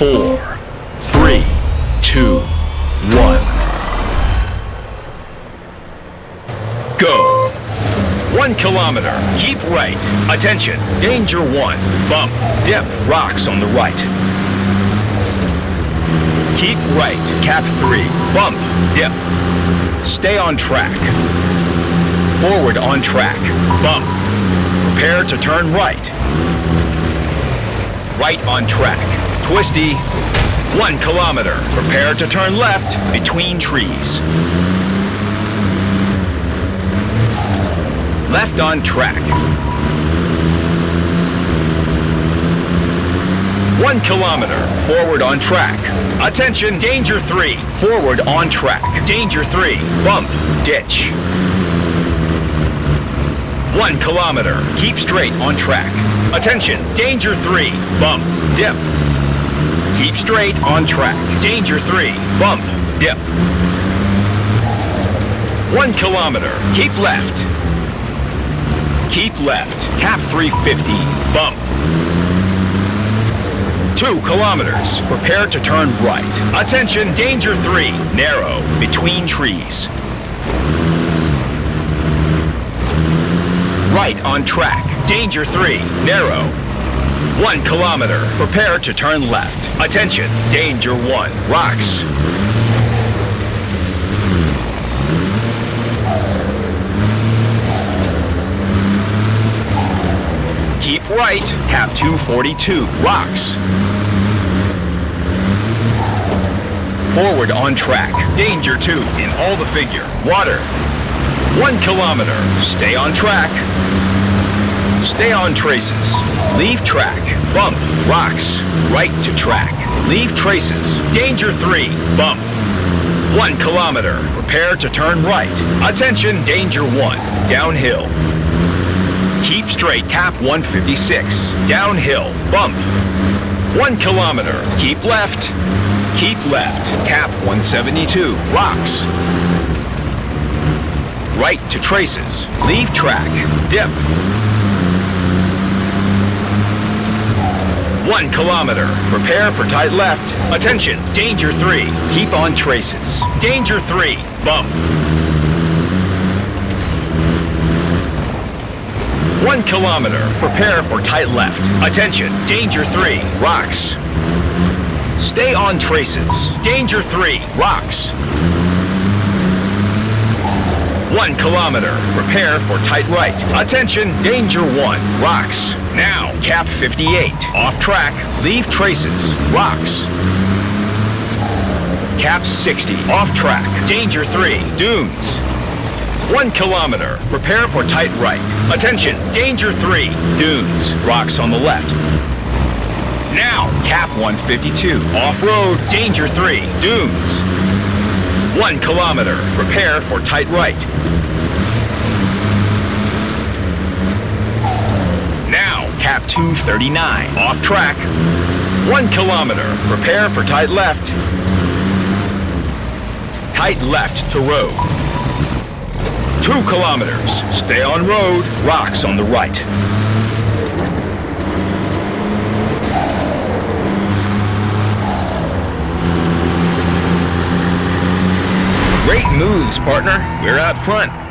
four, three, two, one. Go. One kilometer. Keep right. Attention. Danger one. Bump. Dip. Rocks on the right. Keep right. Cap three. Bump. Dip. Stay on track. Forward on track. Bump. Prepare to turn right. Right on track. Twisty. One kilometer. Prepare to turn left between trees. Left on track. One kilometer. Forward on track. Attention, danger three. Forward on track. Danger three. Bump. Ditch. One kilometer. Keep straight on track. Attention, danger three. Bump. Dip. Keep straight on track. Danger three. Bump. Dip. One kilometer. Keep left. Keep left. Cap 350. Bump. Two kilometers. Prepare to turn right. Attention, danger three. Narrow. Between trees. Right on track. Danger three. Narrow. One kilometer. Prepare to turn left. Attention, danger one. Rocks. Keep right. Cap 242. Rocks. Forward on track. Danger 2 in all the figure. Water. One kilometer. Stay on track. Stay on traces. Leave track. Bump. Rocks. Right to track. Leave traces. Danger 3. Bump. One kilometer. Prepare to turn right. Attention, danger 1. Downhill. Keep straight, cap 156. Downhill, bump. One kilometer, keep left. Keep left, cap 172. Rocks. Right to traces. Leave track. Dip. One kilometer. Prepare for tight left. Attention. Danger three. Keep on traces. Danger three. Bump. One kilometer. Prepare for tight left. Attention. Danger three. Rocks. Stay on traces. Danger three. Rocks. One kilometer. Prepare for tight right. Attention. Danger one. Rocks. Now. Cap 58. Off track. Leave traces. Rocks. Cap 60. Off track. Danger three. Dunes. One kilometer. Prepare for tight right. Attention, danger three. Dunes. Rocks on the left. Now, cap 152. Off-road, danger three. Dunes. One kilometer. Prepare for tight right. Now, cap 239. Off track. One kilometer. Prepare for tight left. Tight left to road. Two kilometers. Stay on road. Rocks on the right. Great moves, partner. We're out front.